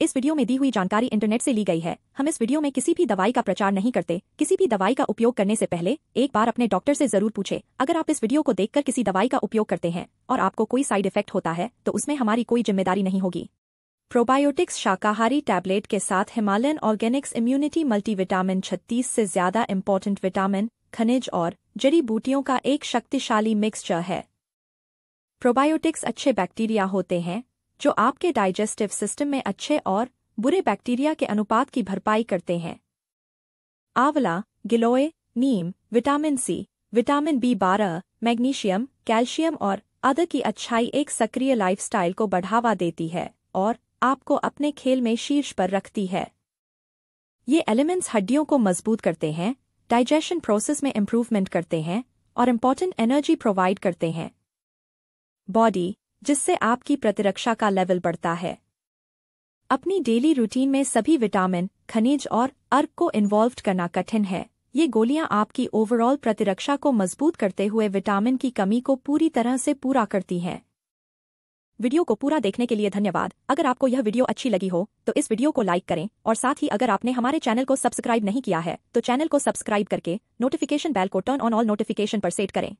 इस वीडियो में दी हुई जानकारी इंटरनेट से ली गई है। हम इस वीडियो में किसी भी दवाई का प्रचार नहीं करते। किसी भी दवाई का उपयोग करने से पहले एक बार अपने डॉक्टर से ज़रूर पूछे। अगर आप इस वीडियो को देखकर किसी दवाई का उपयोग करते हैं और आपको कोई साइड इफ़ेक्ट होता है तो उसमें हमारी कोई ज़िम्मेदारी नहीं होगी। प्रोबायोटिक्स शाकाहारी टैबलेट के साथ हिमालयन ऑर्गेनिक्स इम्यूनिटी मल्टीविटामिन 36 से ज़्यादा इम्पोर्टेंट विटामिन खनिज और जड़ी बूटियों का एक शक्तिशाली मिक्सचर है। प्रोबायोटिक्स अच्छे बैक्टीरिया होते हैं जो आपके डाइजेस्टिव सिस्टम में अच्छे और बुरे बैक्टीरिया के अनुपात की भरपाई करते हैं। आंवला, गिलोय, नीम, विटामिन सी, विटामिन बी बारह, मैग्नीशियम, कैल्शियम और अदर की अच्छाई एक सक्रिय लाइफस्टाइल को बढ़ावा देती है और आपको अपने खेल में शीर्ष पर रखती है। ये एलिमेंट्स हड्डियों को मज़बूत करते हैं, डाइजेशन प्रोसेस में इम्प्रूवमेंट करते हैं और इंपॉर्टेंट एनर्जी प्रोवाइड करते हैं। बॉडी जिससे आपकी प्रतिरक्षा का लेवल बढ़ता है। अपनी डेली रूटीन में सभी विटामिन, खनिज और अर्क को इन्वॉल्व करना कठिन है। ये गोलियाँ आपकी ओवरऑल प्रतिरक्षा को मज़बूत करते हुए विटामिन की कमी को पूरी तरह से पूरा करती हैं। वीडियो को पूरा देखने के लिए धन्यवाद। अगर आपको यह वीडियो अच्छी लगी हो तो इस वीडियो को लाइक करें और साथ ही अगर आपने हमारे चैनल को सब्सक्राइब नहीं किया है तो चैनल को सब्सक्राइब करके नोटिफिकेशन बेल को टर्न ऑन ऑल नोटिफिकेशन पर सेट करें।